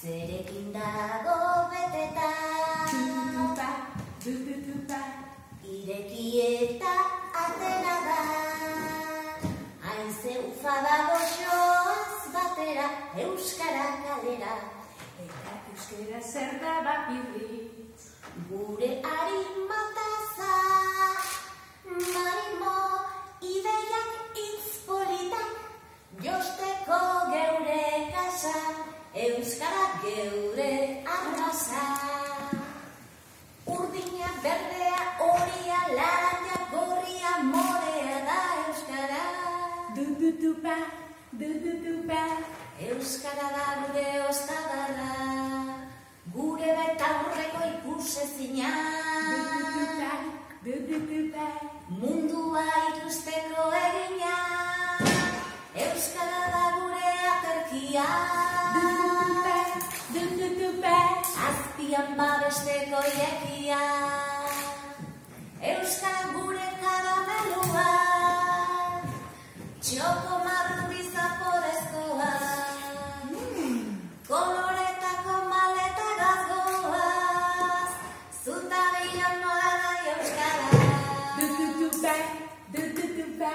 zerekin dago beteta. Du-du-du-ba, du-du-du-ba. Ireki eta atera da. Haize ufa dago batera, Euskara kalera. Eta euskera zer da bapirritz. Geure arraza. Urdina, berdea, horia, laranja, gorria, morea da Euskara. Du-du-du-ba, du-du-du-ba. Euskara da gure ostadarra, gure betaurreko ikusezina. Du-du-du-ba, du-du-du-ba. Mundua ikusteko egina, Euskara da gure aterkia. Du-du-du-ba. Azpian babesteko irekia, Euskara gure karamelua, txoko marrubi zaporezkoa, koloretako maleta gazgoaz, zuta bilan nora da Euskara. Du-du-du-ba, du-du-du-ba.